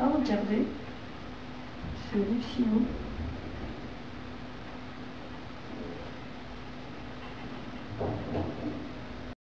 Ah, regardez, c'est hallucinant.